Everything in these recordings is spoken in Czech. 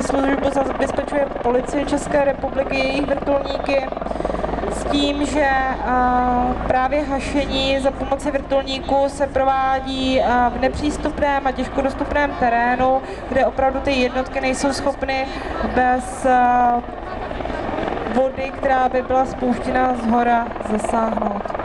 bezpečnostní službu zabezpečuje policie České republiky, jejich vrtulníky s tím, že právě hašení za pomoci vrtulníků se provádí v nepřístupném a těžko dostupném terénu, kde opravdu ty jednotky nejsou schopny bez vody, která by byla spouštěna z hora, zasáhnout.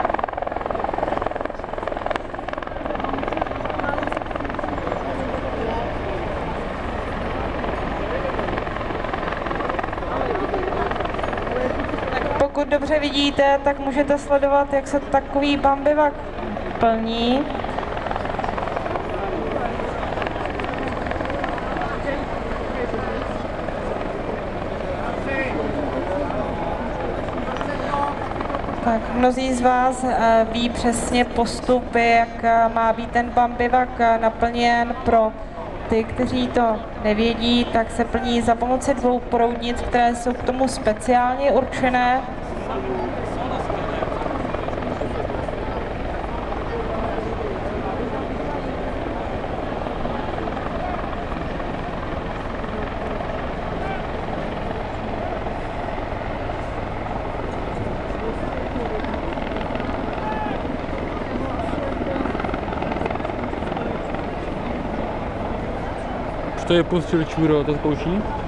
pokud dobře vidíte, tak můžete sledovat, jak se takový bambivak plní. Tak mnozí z vás eh, ví přesně postupy, jak eh, má být ten bambivak eh, naplněn pro ty, kteří to nevědí, tak se plní za pomoci dvou proudnic, které jsou k tomu speciálně určené. To je pustil čůro, to zkouší?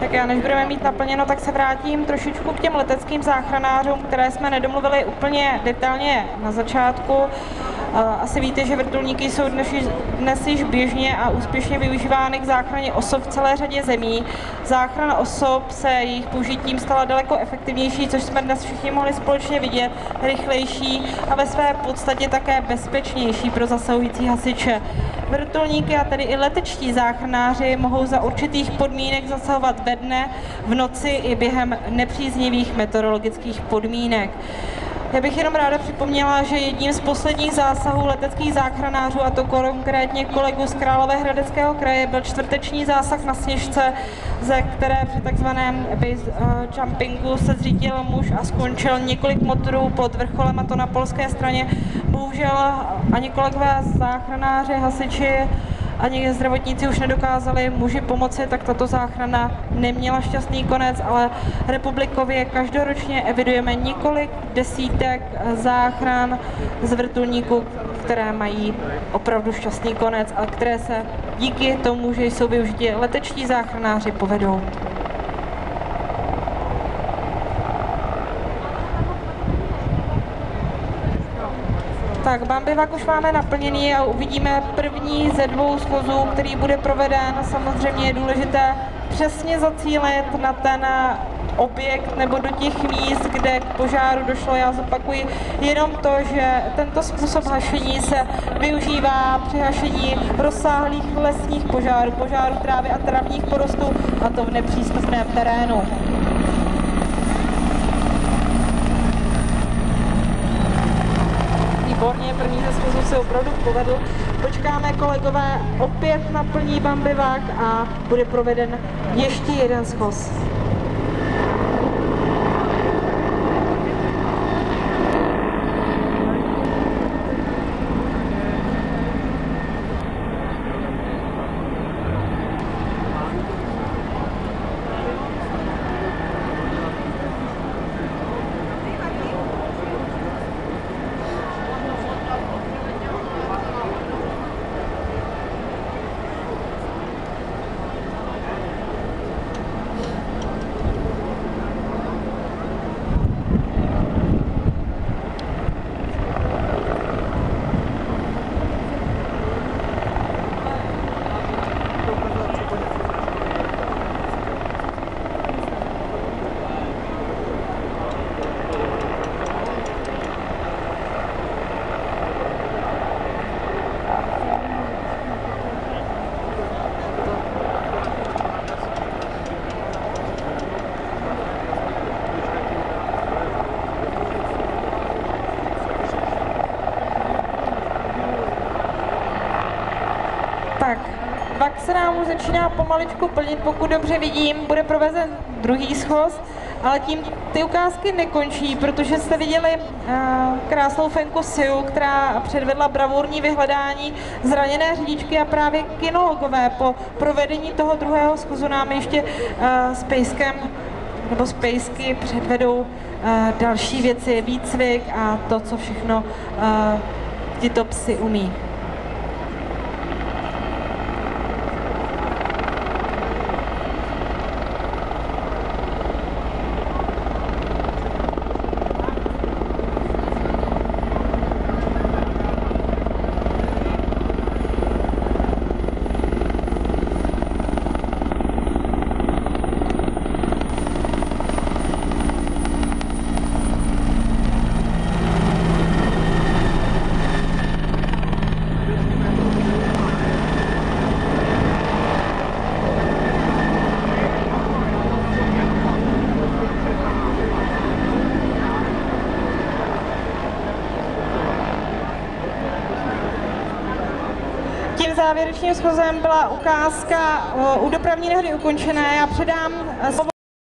Tak já než budeme mít naplněno, tak se vrátím trošičku k těm leteckým záchranářům, které jsme nedomluvili úplně detailně na začátku. Asi víte, že vrtulníky jsou dnes, dnes již běžně a úspěšně využívány k záchraně osob v celé řadě zemí. Záchrana osob se jejich použitím stala daleko efektivnější, což jsme dnes všichni mohli společně vidět, rychlejší a ve své podstatě také bezpečnější pro zasahující hasiče. Vrtulníky a tedy i letečtí záchranáři mohou za určitých podmínek zasahovat ve dne, v noci i během nepříznivých meteorologických podmínek. Já bych jenom ráda připomněla, že jedním z posledních zásahů leteckých záchranářů, a to konkrétně kolegu z Královéhradeckého kraje, byl čtvrteční zásah na Sněžce, ze které při takzvaném base uh, jumpingu se zřítil muž a skončil několik motorů pod vrcholem, a to na polské straně. Bohužel ani kolegové záchranáři, hasiči, ani zdravotníci už nedokázali muži pomoci, tak tato záchrana neměla šťastný konec, ale republikově každoročně evidujeme několik desítek záchran z vrtulníků, které mají opravdu šťastný konec a které se díky tomu, že jsou využití letečtí záchranáři, povedou. Tak, bambivak už máme naplněný a uvidíme první ze dvou schozů, který bude proveden. Samozřejmě je důležité přesně zacílit na ten objekt nebo do těch míst, kde k požáru došlo. Já zopakuji jenom to, že tento způsob hašení se využívá při hašení rozsáhlých lesních požárů, požárů trávy a travních porostů, a to v nepřístupném terénu. výborně, první ze schůzů se opravdu povedl. Počkáme kolegové, opět naplní bambivák a bude proveden ještě jeden schoz. se nám už začíná pomaličku plnit, pokud dobře vidím, bude provezen druhý schoz, ale tím ty ukázky nekončí, protože jste viděli uh, krásnou Fenku Siu, která předvedla bravurní vyhledání zraněné řidičky a právě kinologové po provedení toho druhého schozu nám ještě uh, s pejskem nebo z pejsky předvedou uh, další věci, výcvik a to, co všechno uh, tyto psy umí. Tím závěrečným schozem byla ukázka eh, u dopravní nehody ukončené. Já předám eh, slovo